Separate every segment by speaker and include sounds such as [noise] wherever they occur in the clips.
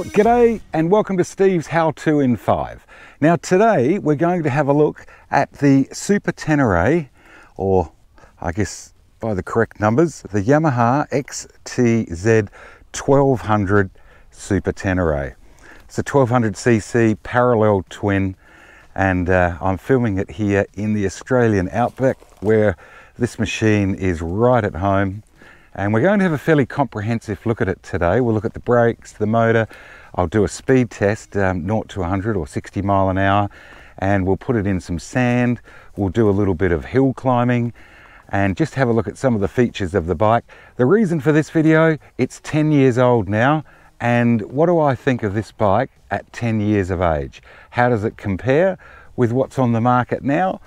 Speaker 1: G'day and welcome to Steve's How To in 5. Now today we're going to have a look at the Super Tenere, or I guess by the correct numbers, the Yamaha XTZ 1200 Super Tenere. It's a 1200cc parallel twin and uh, I'm filming it here in the Australian outback where this machine is right at home and we're going to have a fairly comprehensive look at it today. We'll look at the brakes, the motor, I'll do a speed test, um, 0 to 100 or 60 mile an hour, and we'll put it in some sand. We'll do a little bit of hill climbing and just have a look at some of the features of the bike. The reason for this video, it's 10 years old now, and what do I think of this bike at 10 years of age? How does it compare with what's on the market now?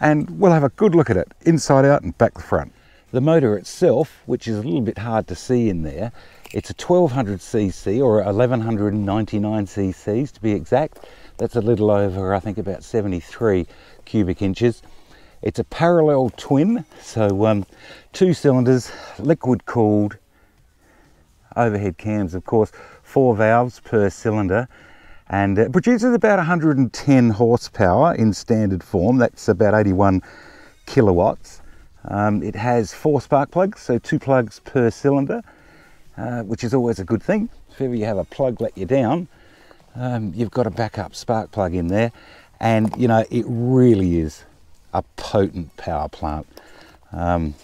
Speaker 1: And we'll have a good look at it, inside out and back to front. The motor itself, which is a little bit hard to see in there, it's a 1200cc or 1199 cc's to be exact. That's a little over, I think, about 73 cubic inches. It's a parallel twin, so um, two cylinders, liquid cooled, overhead cams, of course, four valves per cylinder, and it produces about 110 horsepower in standard form. That's about 81 kilowatts. Um, it has four spark plugs, so two plugs per cylinder, uh, which is always a good thing. If ever you have a plug let you down, um, you've got a backup spark plug in there. And, you know, it really is a potent power plant. Um,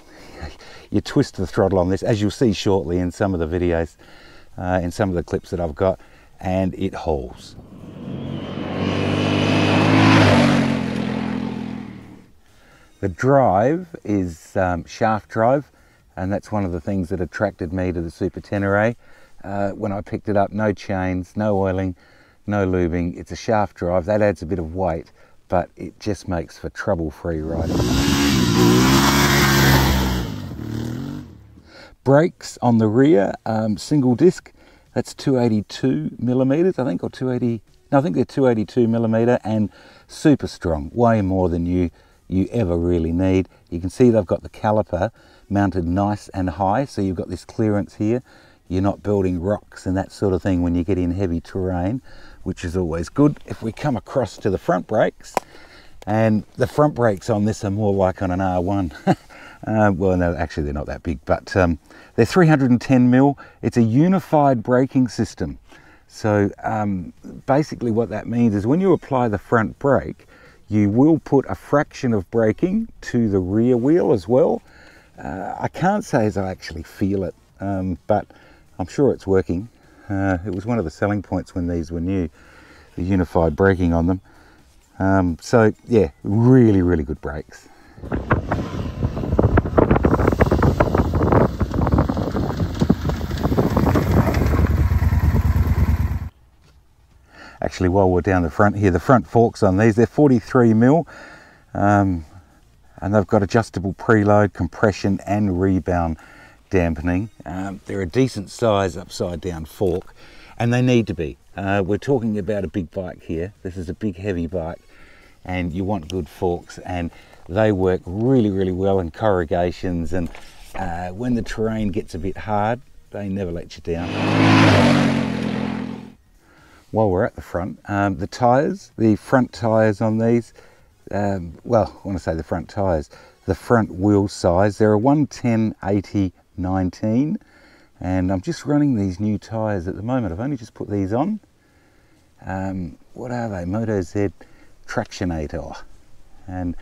Speaker 1: [laughs] you twist the throttle on this, as you'll see shortly in some of the videos, uh, in some of the clips that I've got, and it hauls. The drive is um, shaft drive, and that's one of the things that attracted me to the Super Tenere. Uh, when I picked it up, no chains, no oiling, no lubing. It's a shaft drive. That adds a bit of weight, but it just makes for trouble-free riding. Brakes on the rear, um, single disc. That's 282 millimeters, I think, or 280. No, I think they're 282 millimeter and super strong, way more than you you ever really need. You can see they've got the caliper mounted nice and high, so you've got this clearance here. You're not building rocks and that sort of thing when you get in heavy terrain, which is always good. If we come across to the front brakes, and the front brakes on this are more like on an R1. [laughs] uh, well, no, actually they're not that big, but um, they're 310 mil. It's a unified braking system. So um, basically what that means is when you apply the front brake, you will put a fraction of braking to the rear wheel as well. Uh, I can't say as I actually feel it, um, but I'm sure it's working. Uh, it was one of the selling points when these were new, the unified braking on them. Um, so yeah, really, really good brakes. Actually while we're down the front here the front forks on these they're 43 mil. Um, and they've got adjustable preload compression and rebound dampening. Um, they're a decent size upside down fork and they need to be. Uh, we're talking about a big bike here. This is a big heavy bike and you want good forks and they work really really well in corrugations and uh, when the terrain gets a bit hard they never let you down while we're at the front, um, the tyres, the front tyres on these, um, well, I want to say the front tyres, the front wheel size, they're a 110 80 19 and I'm just running these new tyres at the moment. I've only just put these on. Um, what are they? Motoz Tractionator. And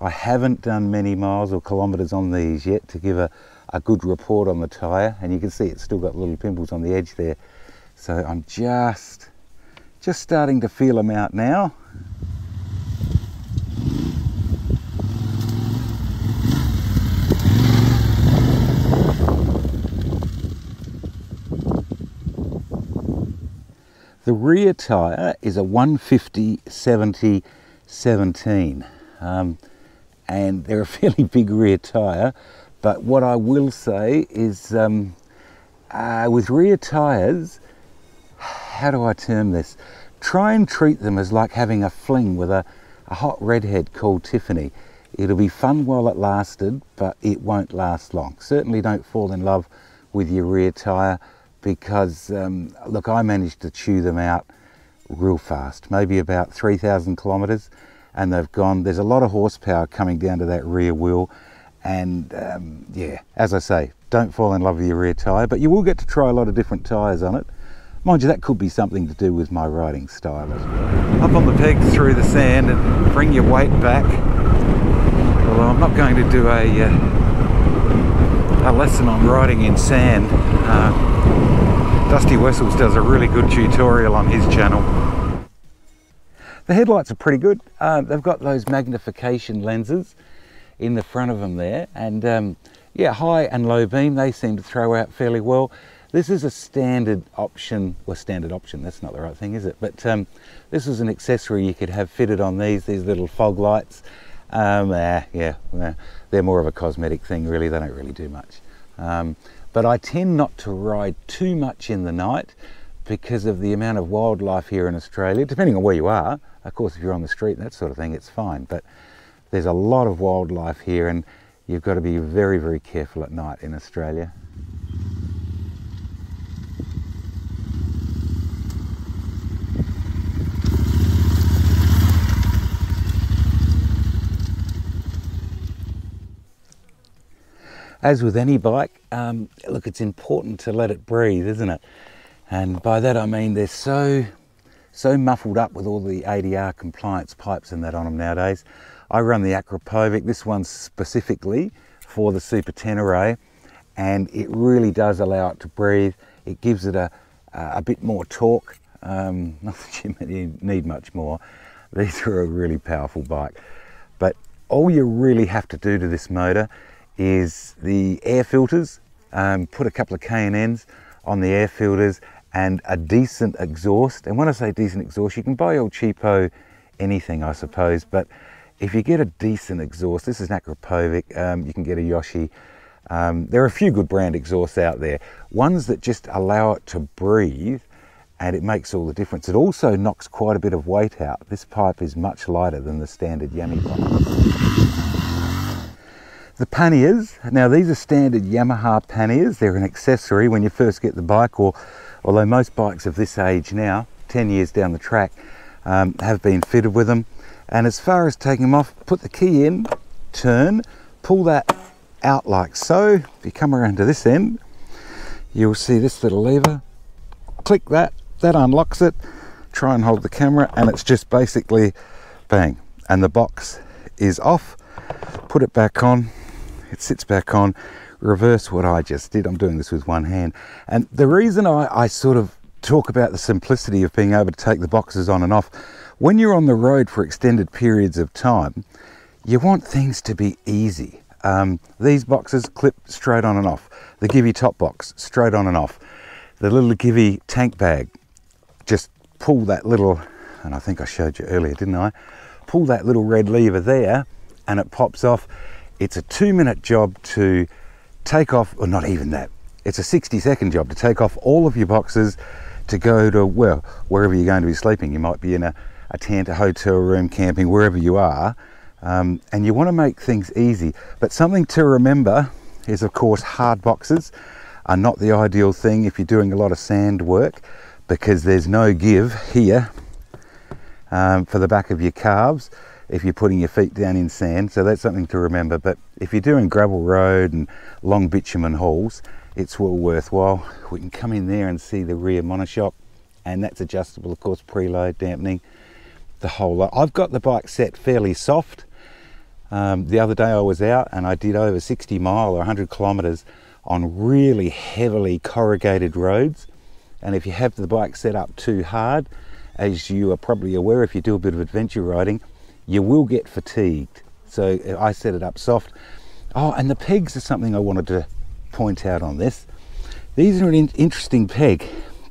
Speaker 1: I haven't done many miles or kilometres on these yet to give a, a good report on the tyre and you can see it's still got little pimples on the edge there. So I'm just just starting to feel them out now. The rear tyre is a 150 70 17 um, and they're a [laughs] fairly big rear tyre but what I will say is um, uh, with rear tyres how do I term this? Try and treat them as like having a fling with a, a hot redhead called Tiffany. It'll be fun while it lasted, but it won't last long. Certainly don't fall in love with your rear tyre, because, um, look, I managed to chew them out real fast, maybe about 3,000 kilometres, and they've gone. There's a lot of horsepower coming down to that rear wheel, and um, yeah, as I say, don't fall in love with your rear tyre, but you will get to try a lot of different tyres on it. Mind you, that could be something to do with my riding style as well. Up on the pegs through the sand and bring your weight back. Although I'm not going to do a, uh, a lesson on riding in sand. Uh, Dusty Wessels does a really good tutorial on his channel. The headlights are pretty good. Uh, they've got those magnification lenses in the front of them there and um, yeah high and low beam they seem to throw out fairly well this is a standard option. Well standard option that's not the right thing is it? But um, this is an accessory you could have fitted on these these little fog lights. Um, uh, yeah they're more of a cosmetic thing really. They don't really do much. Um, but I tend not to ride too much in the night because of the amount of wildlife here in Australia depending on where you are. Of course if you're on the street and that sort of thing it's fine. But there's a lot of wildlife here and you've got to be very, very careful at night in Australia. As with any bike, um, look, it's important to let it breathe, isn't it? And by that I mean they're so, so muffled up with all the ADR compliance pipes and that on them nowadays. I run the Akrapovic, this one's specifically for the Super Tenere, and it really does allow it to breathe. It gives it a, a bit more torque, um, [laughs] not that you need much more. These are a really powerful bike. But all you really have to do to this motor is the air filters, um, put a couple of K&Ns on the air filters and a decent exhaust. And when I say decent exhaust, you can buy your cheapo anything, I suppose, but if you get a decent exhaust, this is an um, you can get a Yoshi. Um, there are a few good brand exhausts out there. Ones that just allow it to breathe and it makes all the difference. It also knocks quite a bit of weight out. This pipe is much lighter than the standard Yami pipe. The panniers, now these are standard Yamaha panniers. They're an accessory when you first get the bike, or although most bikes of this age now, 10 years down the track, um, have been fitted with them. And as far as taking them off, put the key in, turn, pull that out like so. If you come around to this end, you'll see this little lever. Click that, that unlocks it. Try and hold the camera and it's just basically bang. And the box is off. Put it back on. It sits back on. Reverse what I just did. I'm doing this with one hand. And the reason I, I sort of talk about the simplicity of being able to take the boxes on and off when you're on the road for extended periods of time, you want things to be easy. Um, these boxes clip straight on and off. The Givi top box, straight on and off. The little Givi tank bag, just pull that little, and I think I showed you earlier, didn't I? Pull that little red lever there and it pops off. It's a two minute job to take off, or not even that. It's a 60 second job to take off all of your boxes to go to, well, wherever you're going to be sleeping. You might be in a a tent, a hotel room, camping, wherever you are. Um, and you want to make things easy. But something to remember is, of course, hard boxes are not the ideal thing if you're doing a lot of sand work because there's no give here um, for the back of your calves if you're putting your feet down in sand. So that's something to remember. But if you're doing gravel road and long bitumen hauls, it's well worthwhile. We can come in there and see the rear monoshock and that's adjustable, of course, preload dampening the whole lot. I've got the bike set fairly soft. Um, the other day I was out and I did over 60 mile or 100 kilometers on really heavily corrugated roads. And if you have the bike set up too hard, as you are probably aware if you do a bit of adventure riding, you will get fatigued. So I set it up soft. Oh, and the pegs are something I wanted to point out on this. These are an in interesting peg.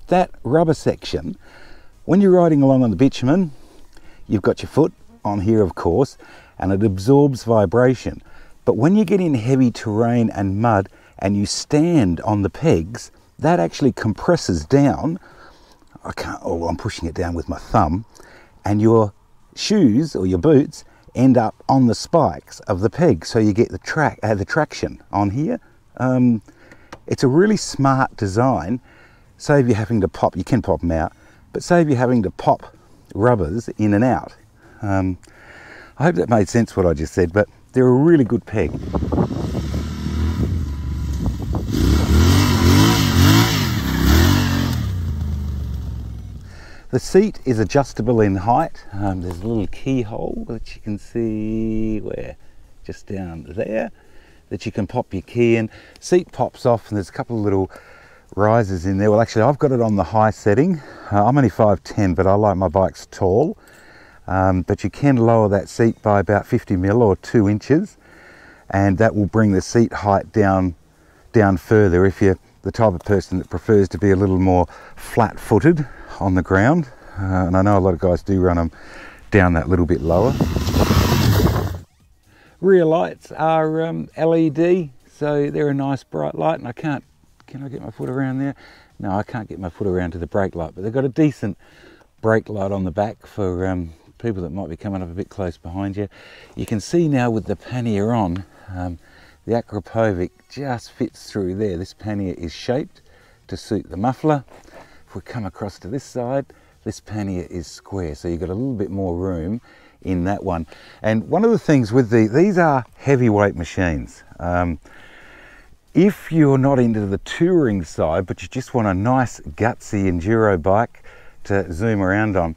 Speaker 1: That rubber section, when you're riding along on the bitumen, You've got your foot on here, of course, and it absorbs vibration. But when you get in heavy terrain and mud and you stand on the pegs, that actually compresses down. I can't, oh, I'm pushing it down with my thumb, and your shoes or your boots end up on the spikes of the peg, so you get the track, uh, the traction on here. Um, it's a really smart design save you having to pop, you can pop them out, but save you having to pop rubbers in and out. Um, I hope that made sense what I just said, but they're a really good peg. The seat is adjustable in height. Um, there's a little keyhole that you can see where, just down there, that you can pop your key in. Seat pops off and there's a couple of little risers in there. Well, actually, I've got it on the high setting. Uh, I'm only 5'10", but I like my bikes tall. Um, but you can lower that seat by about 50 mil or two inches, and that will bring the seat height down, down further if you're the type of person that prefers to be a little more flat-footed on the ground. Uh, and I know a lot of guys do run them down that little bit lower. Rear lights are um, LED, so they're a nice bright light, and I can't can I get my foot around there? No, I can't get my foot around to the brake light, but they've got a decent brake light on the back for um, people that might be coming up a bit close behind you. You can see now with the pannier on, um, the Akrapovic just fits through there. This pannier is shaped to suit the muffler. If we come across to this side, this pannier is square, so you've got a little bit more room in that one. And one of the things with the, these are heavyweight machines. Um, if you're not into the touring side, but you just want a nice gutsy enduro bike to zoom around on,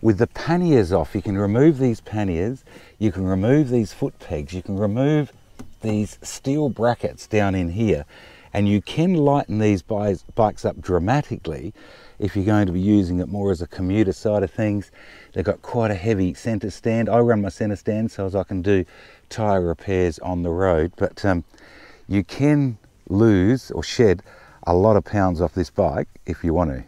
Speaker 1: with the panniers off, you can remove these panniers, you can remove these foot pegs, you can remove these steel brackets down in here, and you can lighten these bikes up dramatically if you're going to be using it more as a commuter side of things. They've got quite a heavy center stand. I run my center stand so as I can do tire repairs on the road, but um, you can lose or shed a lot of pounds off this bike if you want to.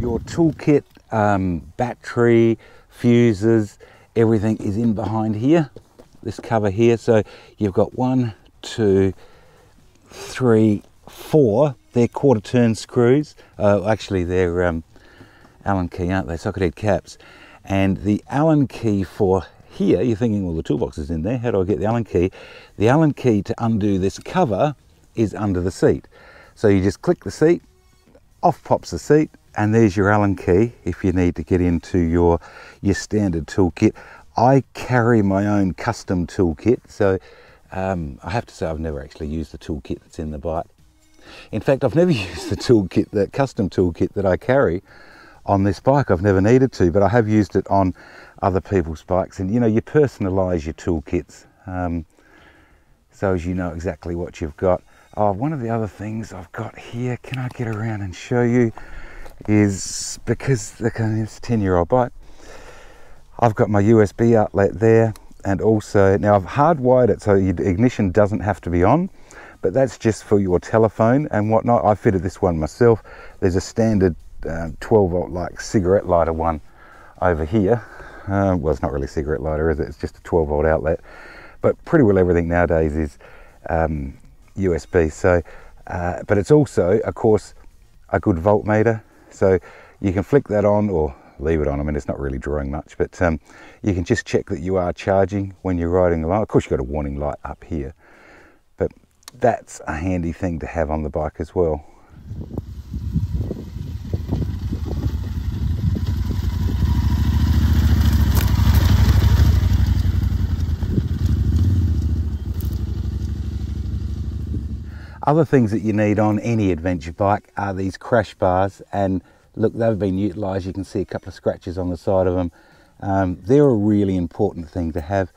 Speaker 1: Your toolkit, um, battery, fuses, everything is in behind here, this cover here. So you've got one, two, three, four. They're quarter turn screws. Uh, actually, they're um, Allen key, aren't they? Socket head caps. And the Allen key for here, you're thinking, well, the toolbox is in there. How do I get the Allen key? The Allen key to undo this cover is under the seat. So you just click the seat, off pops the seat, and there's your Allen key if you need to get into your, your standard toolkit. I carry my own custom toolkit, so um, I have to say I've never actually used the toolkit that's in the bike. In fact, I've never [laughs] used the toolkit, the custom toolkit that I carry on this bike. I've never needed to, but I have used it on other people's bikes. And you know, you personalise your toolkits um, so as you know exactly what you've got. Oh, one of the other things I've got here, can I get around and show you, is because it's a 10 year old bike, I've got my USB outlet there and also, now I've hardwired it so ignition doesn't have to be on, but that's just for your telephone and whatnot. I fitted this one myself. There's a standard uh, 12 volt like cigarette lighter one over here. Uh, well, it's not really cigarette lighter, is it? It's just a 12 volt outlet. But pretty well everything nowadays is um, USB. So, uh, but it's also, of course, a good voltmeter. So you can flick that on or leave it on. I mean, it's not really drawing much, but um, you can just check that you are charging when you're riding along. Of course, you've got a warning light up here, but that's a handy thing to have on the bike as well. Other things that you need on any adventure bike are these crash bars and look they've been utilised you can see a couple of scratches on the side of them um, they're a really important thing to have.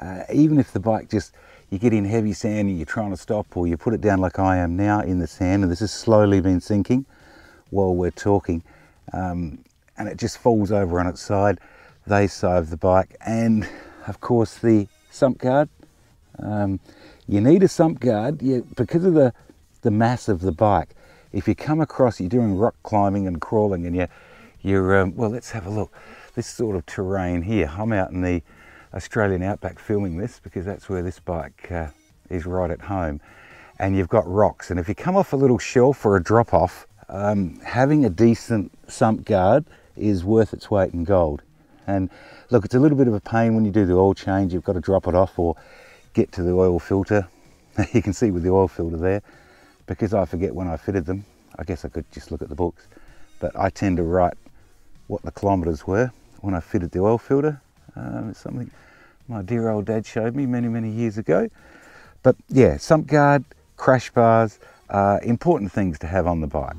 Speaker 1: Uh, even if the bike just you get in heavy sand and you're trying to stop or you put it down like I am now in the sand and this has slowly been sinking while we're talking um, and it just falls over on its side. They save the bike and of course the sump guard. Um, you need a sump guard you, because of the, the mass of the bike. If you come across, you're doing rock climbing and crawling and you're, you're um, well, let's have a look. This sort of terrain here, I'm out in the Australian outback filming this because that's where this bike uh, is right at home. And you've got rocks. And if you come off a little shelf or a drop off, um, having a decent sump guard is worth its weight in gold. And look, it's a little bit of a pain when you do the oil change. You've got to drop it off or get to the oil filter. [laughs] you can see with the oil filter there, because I forget when I fitted them. I guess I could just look at the books, but I tend to write what the kilometres were when I fitted the oil filter. Um, it's something my dear old dad showed me many, many years ago. But yeah, sump guard, crash bars, uh, important things to have on the bike.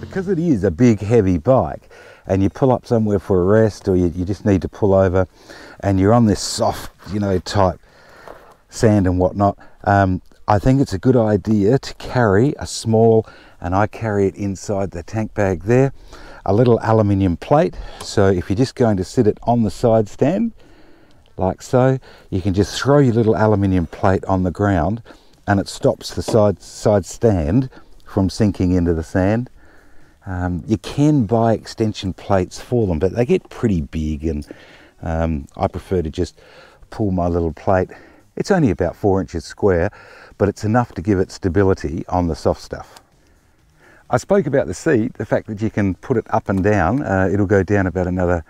Speaker 1: Because it is a big heavy bike and you pull up somewhere for a rest or you, you just need to pull over and you're on this soft, you know, type sand and whatnot, um, I think it's a good idea to carry a small, and I carry it inside the tank bag there, a little aluminium plate. So if you're just going to sit it on the side stand, like so, you can just throw your little aluminium plate on the ground and it stops the side, side stand from sinking into the sand. Um, you can buy extension plates for them, but they get pretty big and um, I prefer to just pull my little plate. It's only about four inches square, but it's enough to give it stability on the soft stuff. I spoke about the seat, the fact that you can put it up and down. Uh, it'll go down about another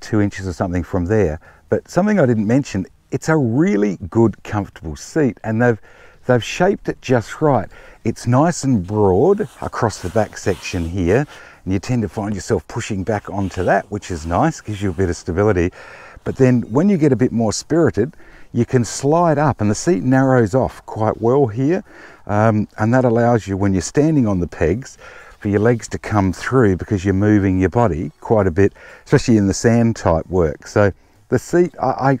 Speaker 1: two inches or something from there. But something I didn't mention, it's a really good, comfortable seat, and they've they've shaped it just right. It's nice and broad across the back section here, and you tend to find yourself pushing back onto that, which is nice, gives you a bit of stability. But then when you get a bit more spirited, you can slide up and the seat narrows off quite well here um, and that allows you when you're standing on the pegs for your legs to come through because you're moving your body quite a bit especially in the sand type work so the seat I, I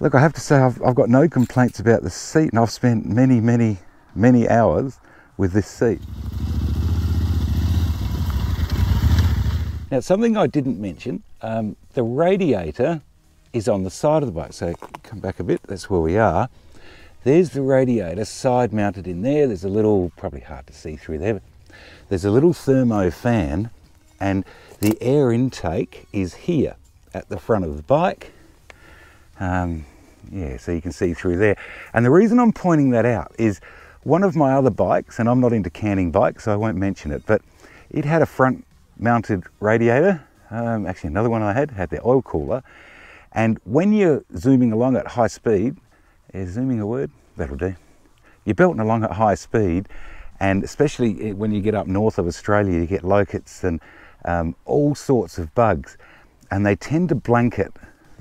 Speaker 1: look I have to say I've, I've got no complaints about the seat and I've spent many many many hours with this seat now something I didn't mention um, the radiator is on the side of the bike. So come back a bit, that's where we are. There's the radiator side mounted in there. There's a little, probably hard to see through there, but there's a little thermo fan and the air intake is here at the front of the bike. Um, yeah, so you can see through there. And the reason I'm pointing that out is one of my other bikes, and I'm not into canning bikes, so I won't mention it, but it had a front mounted radiator. Um, actually, another one I had had the oil cooler, and when you're zooming along at high speed, is zooming a word? That'll do. You're belting along at high speed, and especially when you get up north of Australia, you get locusts and um, all sorts of bugs, and they tend to blanket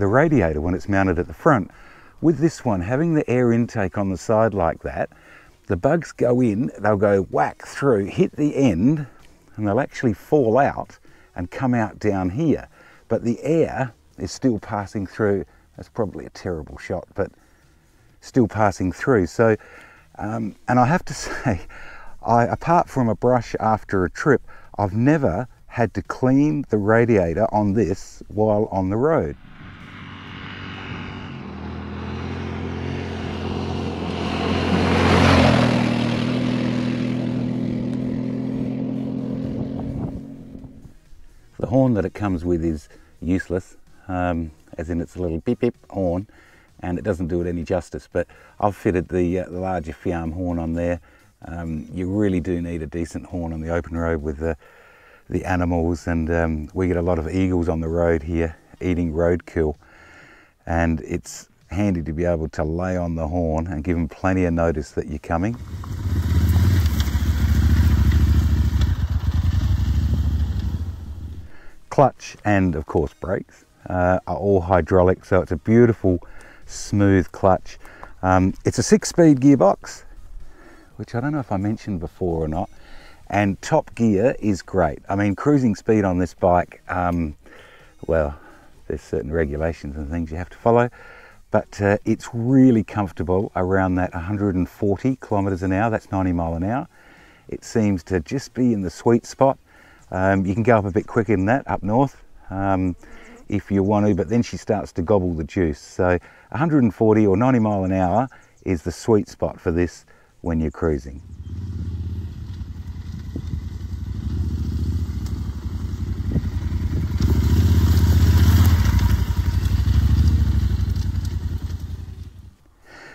Speaker 1: the radiator when it's mounted at the front. With this one, having the air intake on the side like that, the bugs go in, they'll go whack through, hit the end, and they'll actually fall out and come out down here. But the air is still passing through. That's probably a terrible shot, but still passing through. So, um, and I have to [laughs] say, I, apart from a brush after a trip, I've never had to clean the radiator on this while on the road. The horn that it comes with is useless um, as in it's a little beep beep horn and it doesn't do it any justice. But I've fitted the, uh, the larger Fiamm horn on there. Um, you really do need a decent horn on the open road with the, the animals and um, we get a lot of eagles on the road here eating roadkill and it's handy to be able to lay on the horn and give them plenty of notice that you're coming. Clutch and of course brakes uh, are all hydraulic, so it's a beautiful, smooth clutch. Um, it's a six-speed gearbox, which I don't know if I mentioned before or not. And top gear is great. I mean, cruising speed on this bike, um, well, there's certain regulations and things you have to follow, but uh, it's really comfortable around that 140 kilometers an hour. That's 90 mile an hour. It seems to just be in the sweet spot. Um, you can go up a bit quicker than that up north. Um, if you want to, but then she starts to gobble the juice. So 140 or 90 mile an hour is the sweet spot for this when you're cruising.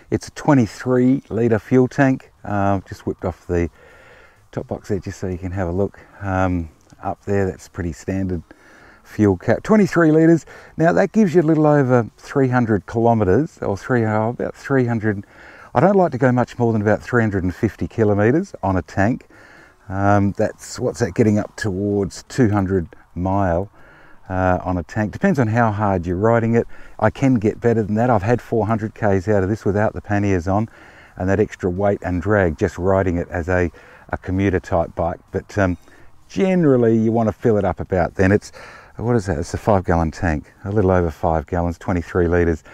Speaker 1: It's a 23 litre fuel tank, uh, just whipped off the top box there just so you can have a look. Um, up there, that's pretty standard fuel cap. 23 litres. Now that gives you a little over 300 kilometres or three, oh, about 300. I don't like to go much more than about 350 kilometres on a tank. Um, that's what's that getting up towards 200 mile uh, on a tank. Depends on how hard you're riding it. I can get better than that. I've had 400 k's out of this without the panniers on, and that extra weight and drag just riding it as a, a commuter type bike. But um, generally, you want to fill it up about then. It's what is that? It's a five gallon tank, a little over five gallons, 23 litres.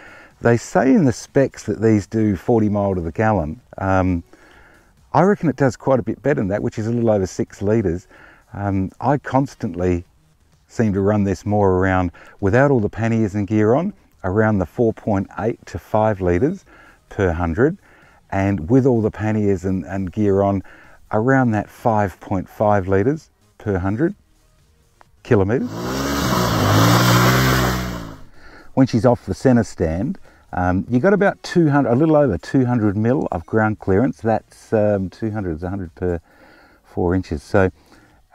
Speaker 1: They say in the specs that these do 40 mile to the gallon. Um, I reckon it does quite a bit better than that, which is a little over six litres. Um, I constantly seem to run this more around, without all the panniers and gear on, around the 4.8 to 5 litres per 100, and with all the panniers and, and gear on, around that 5.5 litres per 100 kilometres. When she's off the centre stand, um, you got about 200, a little over 200 mil of ground clearance. That's um, 200 is 100 per four inches. So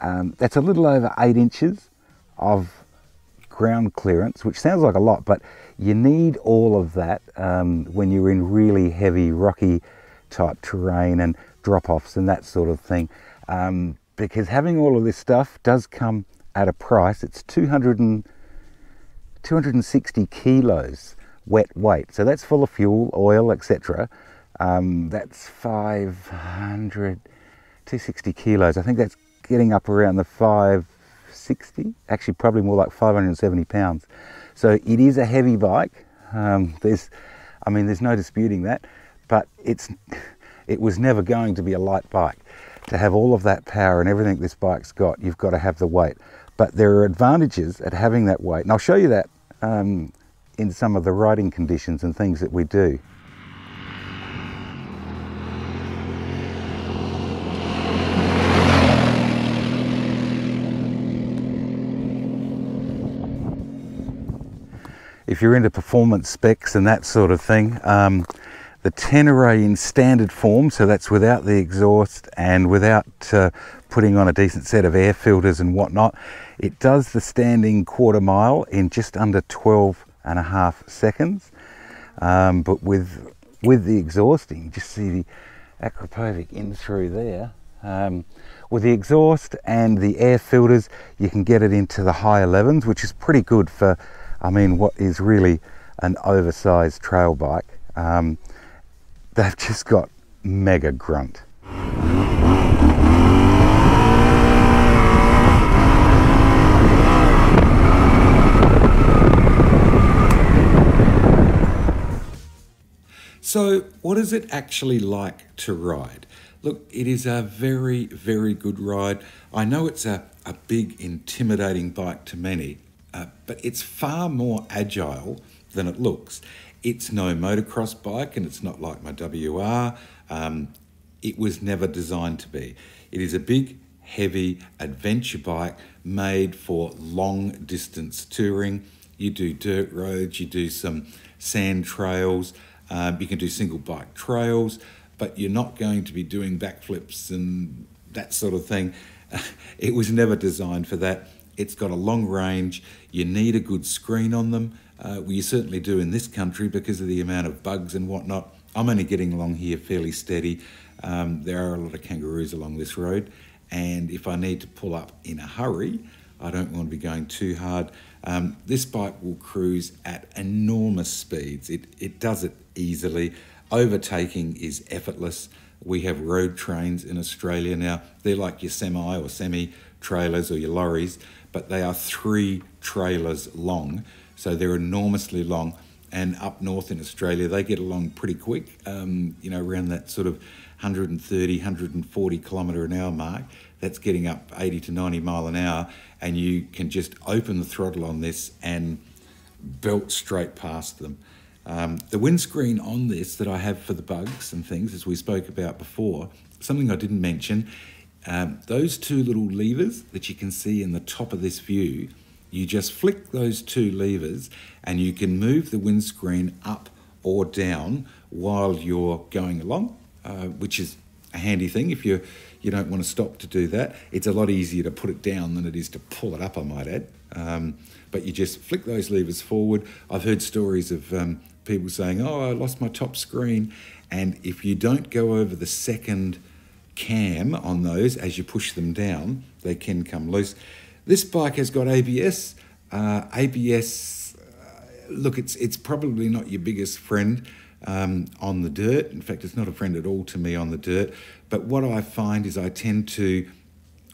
Speaker 1: um, that's a little over eight inches of ground clearance, which sounds like a lot, but you need all of that um, when you're in really heavy, rocky type terrain and drop offs and that sort of thing. Um, because having all of this stuff does come at a price. It's 200 and, 260 kilos wet weight. So that's full of fuel, oil, etc. Um, that's 500, 260 kilos. I think that's getting up around the 560, actually probably more like 570 pounds. So it is a heavy bike. Um, there's, I mean, there's no disputing that, but it's, [laughs] it was never going to be a light bike. To have all of that power and everything this bike's got, you've got to have the weight. But there are advantages at having that weight, and I'll show you that um, in some of the riding conditions and things that we do. If you're into performance specs and that sort of thing, um, the Tenere in standard form, so that's without the exhaust and without uh, putting on a decent set of air filters and whatnot, it does the standing quarter mile in just under 12 and a half seconds. Um, but with with the exhausting, you just see the Akrapovic in through there. Um, with the exhaust and the air filters, you can get it into the high 11s, which is pretty good for, I mean, what is really an oversized trail bike. Um, they've just got mega grunt. So, what is it actually like to ride? Look, it is a very, very good ride. I know it's a, a big, intimidating bike to many, uh, but it's far more agile than it looks. It's no motocross bike and it's not like my WR. Um, it was never designed to be. It is a big, heavy adventure bike made for long distance touring. You do dirt roads, you do some sand trails, um, you can do single bike trails, but you're not going to be doing backflips and that sort of thing. [laughs] it was never designed for that. It's got a long range. You need a good screen on them. Uh, you certainly do in this country because of the amount of bugs and whatnot. I'm only getting along here fairly steady. Um, there are a lot of kangaroos along this road, and if I need to pull up in a hurry, I don't want to be going too hard. Um, this bike will cruise at enormous speeds. It, it does it easily. Overtaking is effortless. We have road trains in Australia now. They're like your semi or semi trailers or your lorries, but they are three trailers long. So they're enormously long. And up north in Australia, they get along pretty quick, um, you know, around that sort of 130, 140 kilometre an hour mark. That's getting up 80 to 90 mile an hour. And you can just open the throttle on this and belt straight past them. Um, the windscreen on this that I have for the bugs and things, as we spoke about before, something I didn't mention, um, those two little levers that you can see in the top of this view, you just flick those two levers and you can move the windscreen up or down while you're going along, uh, which is a handy thing if you you don't want to stop to do that. It's a lot easier to put it down than it is to pull it up, I might add. Um, but you just flick those levers forward. I've heard stories of um, people saying, "Oh, I lost my top screen," and if you don't go over the second cam on those as you push them down, they can come loose. This bike has got ABS. Uh, ABS, uh, look, it's it's probably not your biggest friend um, on the dirt. In fact, it's not a friend at all to me on the dirt. But what I find is I tend to,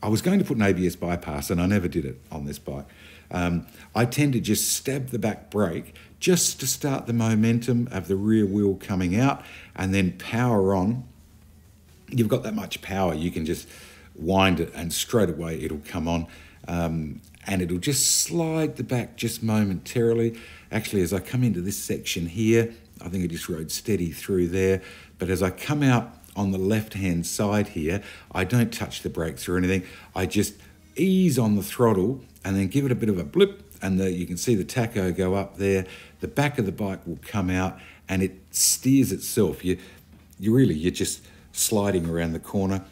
Speaker 1: I was going to put an ABS bypass and I never did it on this bike. Um, I tend to just stab the back brake just to start the momentum of the rear wheel coming out and then power on. You've got that much power, you can just wind it and straight away it'll come on. Um, and it'll just slide the back just momentarily. Actually, as I come into this section here, I think I just rode steady through there. But as I come out on the left hand side here, I don't touch the brakes or anything. I just ease on the throttle and then give it a bit of a blip and the, you can see the tacho go up there. The back of the bike will come out and it steers itself. You, you really, you're just sliding around the corner.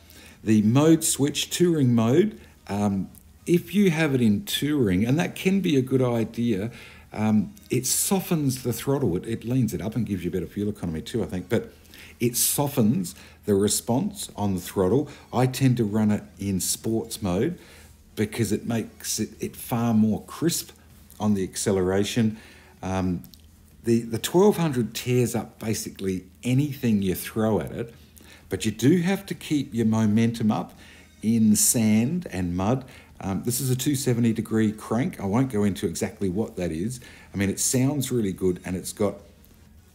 Speaker 1: The mode switch, touring mode, um, if you have it in touring, and that can be a good idea, um, it softens the throttle. It, it leans it up and gives you better fuel economy too, I think. But it softens the response on the throttle. I tend to run it in sports mode because it makes it, it far more crisp on the acceleration. Um, the, the 1200 tears up basically anything you throw at it, but you do have to keep your momentum up in sand and mud um, this is a 270 degree crank. I won't go into exactly what that is. I mean, it sounds really good and it's got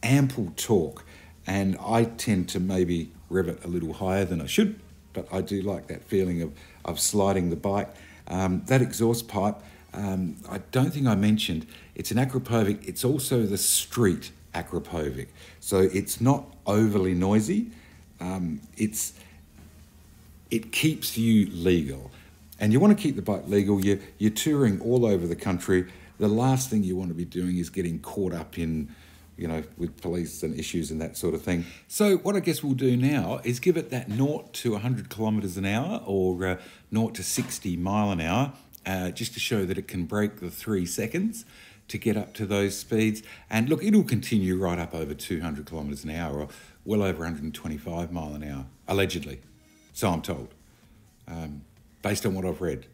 Speaker 1: ample torque. And I tend to maybe rev it a little higher than I should, but I do like that feeling of, of sliding the bike. Um, that exhaust pipe, um, I don't think I mentioned, it's an Akrapovic. It's also the street Akrapovic. So it's not overly noisy. Um, it's, it keeps you legal. And you want to keep the bike legal. You're, you're touring all over the country. The last thing you want to be doing is getting caught up in, you know, with police and issues and that sort of thing. So what I guess we'll do now is give it that 0 to 100 kilometres an hour or uh, 0 to 60 mile an hour, uh, just to show that it can break the three seconds to get up to those speeds. And look, it'll continue right up over 200 kilometres an hour or well over 125 mile an hour, allegedly. So I'm told. Um, based on what I've read.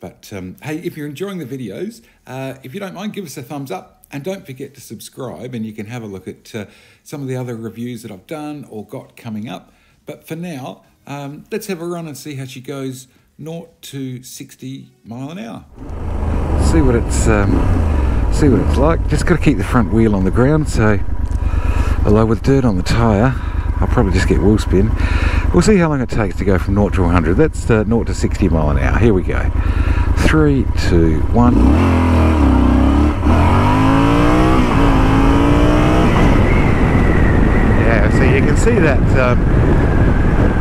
Speaker 1: But um, hey, if you're enjoying the videos, uh, if you don't mind, give us a thumbs up and don't forget to subscribe and you can have a look at uh, some of the other reviews that I've done or got coming up. But for now, um, let's have a run and see how she goes 0 to 60 mile an hour. See what it's um, see what it's like. Just got to keep the front wheel on the ground. So, although with dirt on the tyre, I'll probably just get wheel spin. We'll see how long it takes to go from 0 to 100. That's uh, 0 to 60 mile an hour. Here we go. Three, two, one. Yeah, so you can see that um,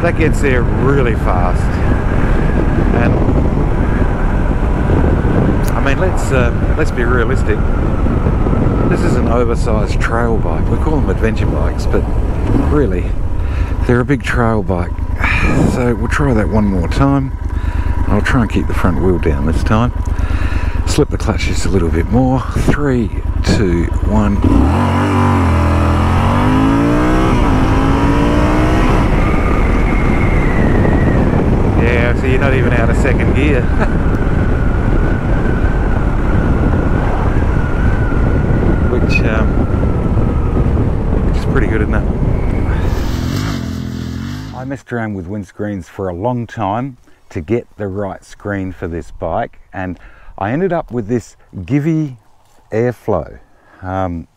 Speaker 1: that gets there really fast. And I mean, let's uh, let's be realistic. This is an oversized trail bike. We call them adventure bikes, but really they're a big trail bike. [sighs] So we'll try that one more time. I'll try and keep the front wheel down this time. Slip the clutch just a little bit more. Three, two, one. Yeah, so you're not even out of second gear. [laughs] which um, is pretty good? I messed around with windscreens for a long time to get the right screen for this bike and I ended up with this Givi Airflow. Um,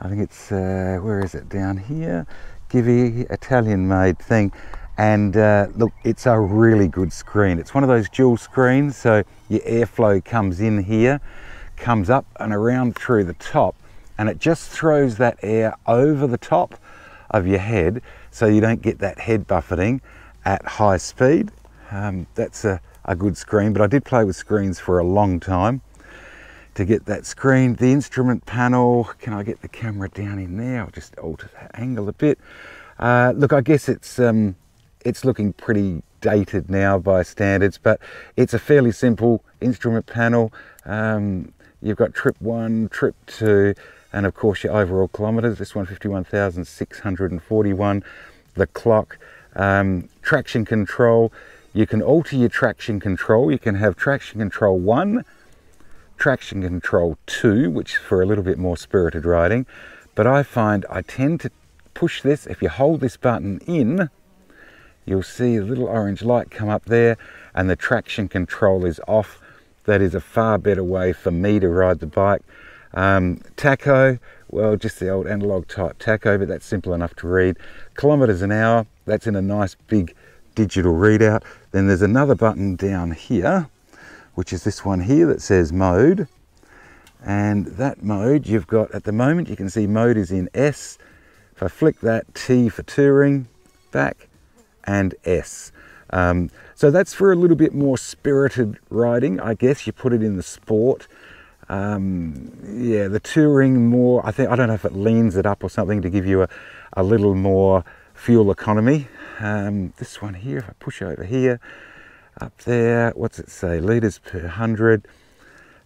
Speaker 1: I think it's, uh, where is it, down here? Givi Italian made thing and uh, look it's a really good screen. It's one of those dual screens so your airflow comes in here, comes up and around through the top and it just throws that air over the top of your head so you don't get that head buffeting at high speed. Um, that's a, a good screen, but I did play with screens for a long time to get that screen. The instrument panel, can I get the camera down in there? I'll just alter that angle a bit. Uh, look, I guess it's um,
Speaker 2: it's looking pretty dated now by standards, but it's a fairly simple instrument panel. Um, you've got trip one, trip two, and of course your overall kilometres. This one, 51,641. The clock, um, traction control. You can alter your traction control. You can have traction control one, traction control two, which is for a little bit more spirited riding. But I find I tend to push this, if you hold this button in, you'll see a little orange light come up there and the traction control is off. That is a far better way for me to ride the bike. Um, tacho, well, just the old analog type tacho, but that's simple enough to read. Kilometers an hour, that's in a nice big digital readout. Then there's another button down here, which is this one here that says mode. And that mode you've got at the moment, you can see mode is in S. If I flick that, T for touring, back, and S. Um, so that's for a little bit more spirited riding, I guess. You put it in the sport. Um, yeah, the touring more, I think, I don't know if it leans it up or something to give you a, a little more fuel economy. Um, this one here, if I push over here, up there, what's it say? Litres per 100.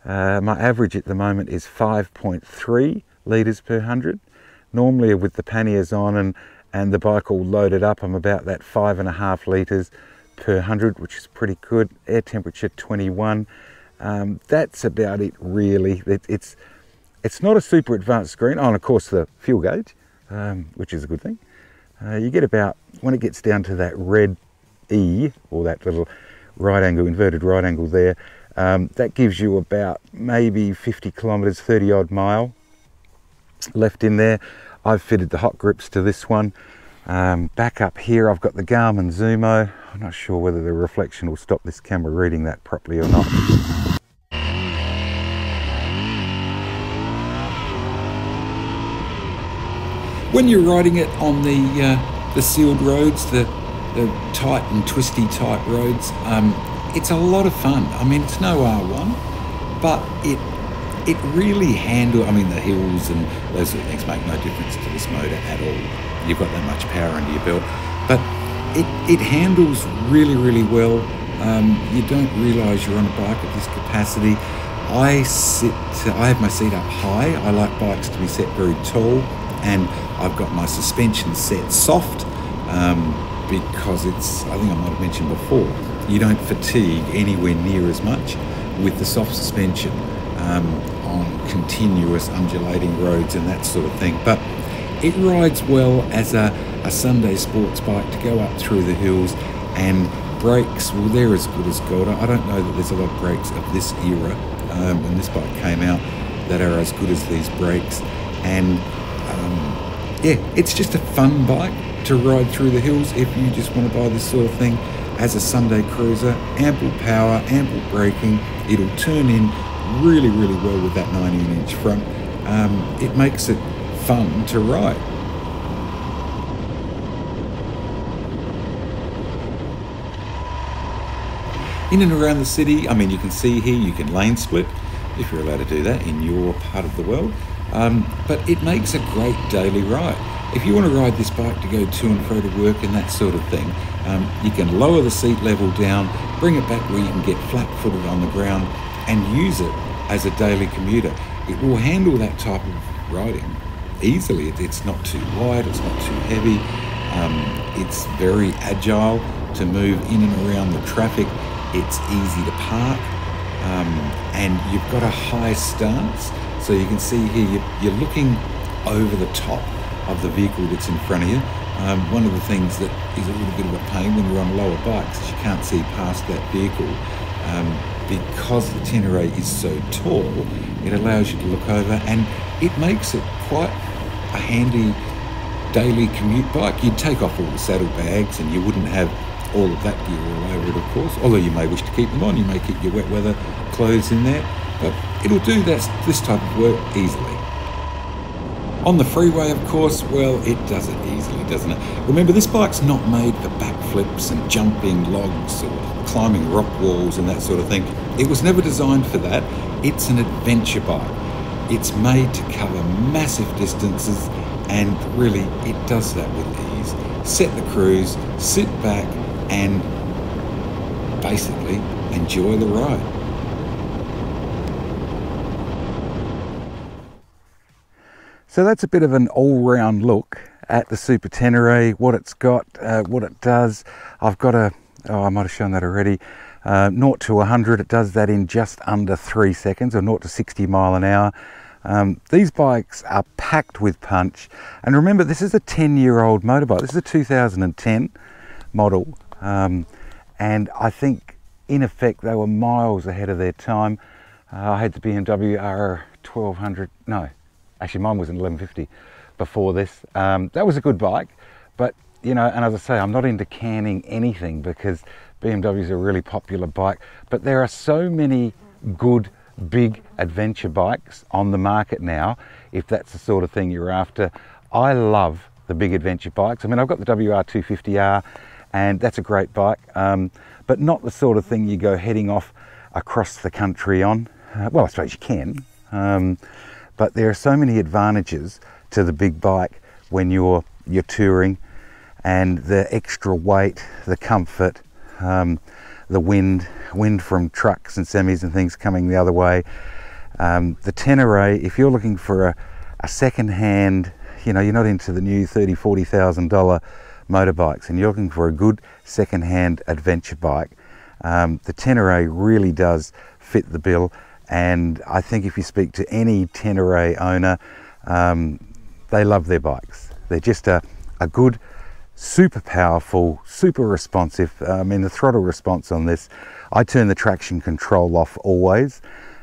Speaker 2: Uh, my average at the moment is 5.3 litres per 100. Normally with the panniers on and and the bike all loaded up. I'm about that five and a half litres per hundred, which is pretty good. Air temperature 21. Um, that's about it really. It, it's it's not a super advanced screen. Oh, and of course the fuel gauge, um, which is a good thing. Uh, you get about, when it gets down to that red E, or that little right angle, inverted right angle there, um, that gives you about maybe 50 kilometres, 30 odd mile left in there. I've fitted the hot grips to this one. Um, back up here I've got the Garmin Zumo. I'm not sure whether the reflection will stop this camera reading that properly or not.
Speaker 1: When you're riding it on the uh, the sealed roads, the the tight and twisty tight roads, um, it's a lot of fun. I mean, it's no R1, but it it really handle. I mean, the hills and those sort of things make no difference to this motor at all. You've got that much power under your belt, but it it handles really really well. Um, you don't realise you're on a bike of this capacity. I sit. I have my seat up high. I like bikes to be set very tall, and I've got my suspension set soft um, because it's. I think I might have mentioned before. You don't fatigue anywhere near as much with the soft suspension um, on continuous undulating roads and that sort of thing. But it rides well as a, a Sunday sports bike to go up through the hills and brakes, well, they're as good as gold. I don't know that there's a lot of brakes of this era um, when this bike came out that are as good as these brakes. And yeah, it's just a fun bike to ride through the hills if you just want to buy this sort of thing as a Sunday cruiser. Ample power, ample braking. It'll turn in really, really well with that 19 inch front. Um, it makes it fun to ride. In and around the city, I mean, you can see here you can lane split if you're allowed to do that in your part of the world. Um, but it makes a great daily ride. If you want to ride this bike to go to and fro to work and that sort of thing, um, you can lower the seat level down, bring it back where you can get flat footed on the ground, and use it as a daily commuter. It will handle that type of riding easily. It's not too wide, it's not too heavy, um, it's very agile to move in and around the traffic, it's easy to park, um, and you've got a high stance. So you can see here you're looking over the top of the vehicle that's in front of you. Um, one of the things that is a little bit of a pain when you're on lower bikes is you can't see past that vehicle. Um, because the Tenere is so tall, it allows you to look over and it makes it quite a handy daily commute bike. You'd take off all the saddlebags and you wouldn't have all of that gear all over it, of course, although you may wish to keep them on. You may keep your wet weather clothes in there, but it'll do this, this type of work easily. On the freeway, of course, well, it does it easily, doesn't it? Remember, this bike's not made for backflips and jumping logs or climbing rock walls and that sort of thing. It was never designed for that. It's an adventure bike. It's made to cover massive distances and really it does that with ease.
Speaker 3: set the cruise, sit back, and basically enjoy the ride.
Speaker 1: So that's a bit of an all-round look at the Super Tenere, what it's got, uh, what it does. I've got a, oh I might have shown that already, uh, 0 to 100, it does that in just under three seconds, or 0 to 60 mile an hour. Um, these bikes are packed with punch. And remember, this is a 10 year old motorbike. This is a 2010 model. Um, and I think, in effect, they were miles ahead of their time. Uh, I had the BMW R1200, no, Actually, mine was an 1150 before this. Um, that was a good bike, but you know, and as I say, I'm not into canning anything because BMW is a really popular bike, but there are so many good big adventure bikes on the market now, if that's the sort of thing you're after. I love the big adventure bikes. I mean, I've got the WR250R and that's a great bike, um, but not the sort of thing you go heading off across the country on. Uh, well, I suppose you can. Um, but there are so many advantages to the big bike when you're you're touring, and the extra weight, the comfort, um, the wind, wind from trucks and semis and things coming the other way. Um, the Tenere, if you're looking for a, a second-hand, you know, you're not into the new thirty, forty thousand dollar motorbikes, and you're looking for a good second-hand adventure bike. Um, the Tenere really does fit the bill and I think if you speak to any Tenere owner, um, they love their bikes. They're just a, a good, super powerful, super responsive. I mean, the throttle response on this, I turn the traction control off always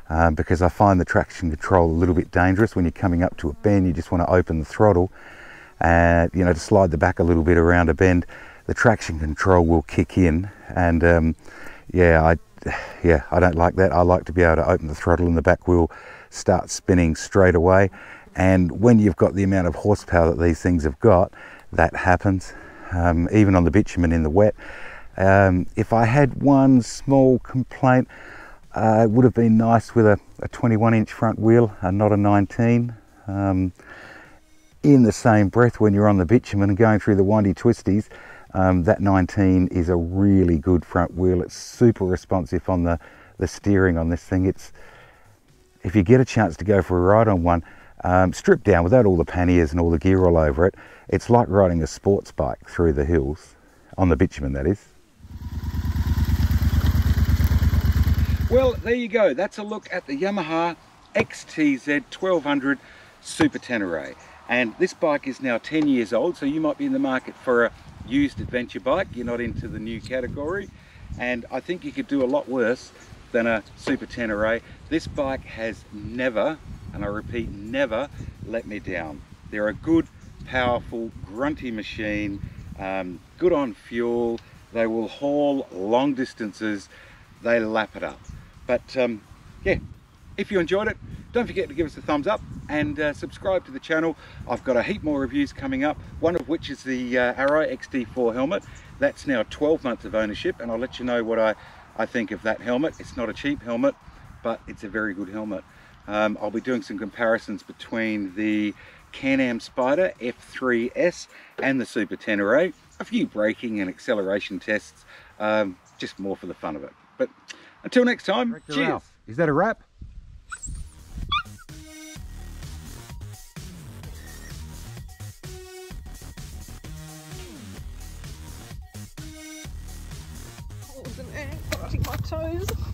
Speaker 1: um, because I find the traction control a little bit dangerous when you're coming up to a bend. You just want to open the throttle and, you know, to slide the back a little bit around a bend. The traction control will kick in and um, yeah, I yeah, I don't like that. I like to be able to open the throttle and the back wheel start spinning straight away. And when you've got the amount of horsepower that these things have got, that happens, um, even on the bitumen in the wet. Um, if I had one small complaint, uh, it would have been nice with a, a 21 inch front wheel and not a 19. Um, in the same breath, when you're on the bitumen and going through the windy twisties, um, that 19 is a really good front wheel. It's super responsive on the, the steering on this thing. It's If you get a chance to go for a ride on one, um, stripped down without all the panniers and all the gear all over it, it's like riding a sports bike through the hills, on the bitumen that is. Well, there you go. That's a look at the Yamaha XTZ 1200 Super Tenere. And this bike is now 10 years old, so you might be in the market for a used adventure bike. You're not into the new category. And I think you could do a lot worse than a Super Tenere. This bike has never, and I repeat, never let me down. They're a good, powerful, grunty machine, um, good on fuel. They will haul long distances. They lap it up. But um, yeah, if you enjoyed it, don't forget to give us a thumbs up and uh, subscribe to the channel. I've got a heap more reviews coming up, one of which is the uh, Arai XD4 helmet. That's now 12 months of ownership and I'll let you know what I, I think of that helmet. It's not a cheap helmet, but it's a very good helmet. Um, I'll be doing some comparisons between the Can-Am Spyder F3S and the Super Tenere. A few braking and acceleration tests, um, just more for the fun of it. But until next time, cheers. Is that a wrap?
Speaker 4: Toes.